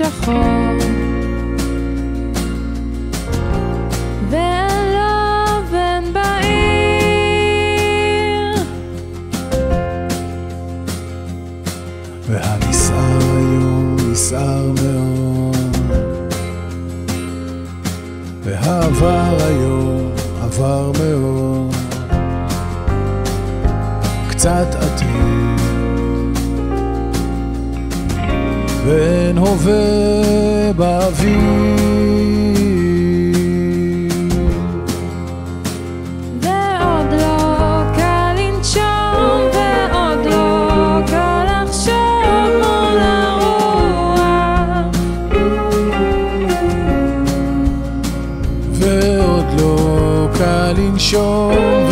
שחור. ואין בעיר. והנסער היום נסער מאוד, והעבר היום עבר מאוד, קצת עתיד, ואין הווה באוויר. ועוד לא קל לנשום, ועוד לא קל לחשוב מול הרוח. ועוד לא קל לנשום,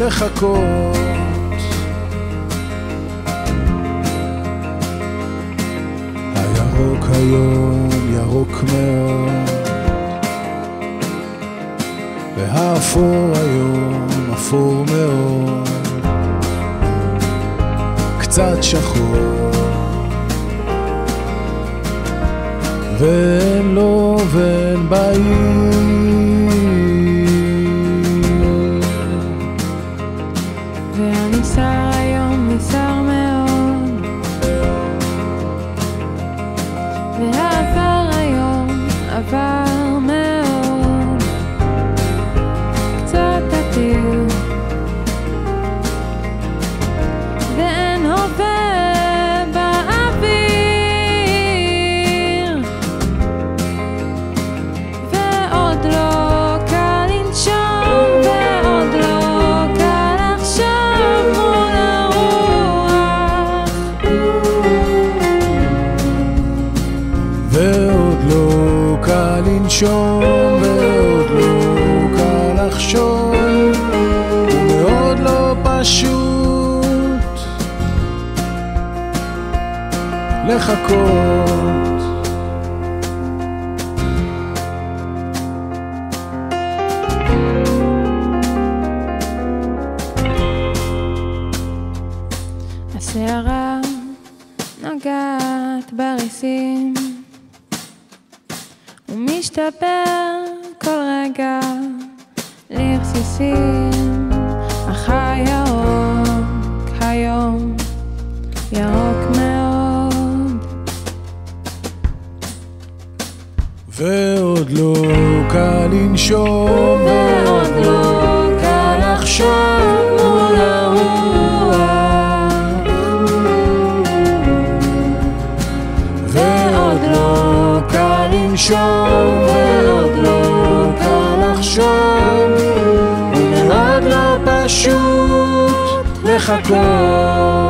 לחכות. הירוק היום ירוק מאוד, והאפור היום אפור מאוד, קצת שחור. ואין לו ואין בעיר. והנסער היום נסער לנשום, ועוד לא קל לחשוב, ומאוד לא פשוט לחכות. הסערה נוגעת בריסים ומשתפר כל רגע. לרסיסים אך הירוק היום ירוק מאוד. ועוד לא קל לנשום, ועוד פשוט לחכות.